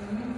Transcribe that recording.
Mm-hmm.